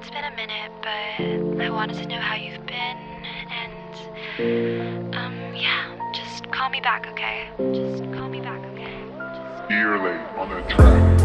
it's been a minute, but I wanted to know how you've been, and, um, yeah, just call me back, okay? Just call me back, okay? Just... On the track.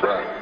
track.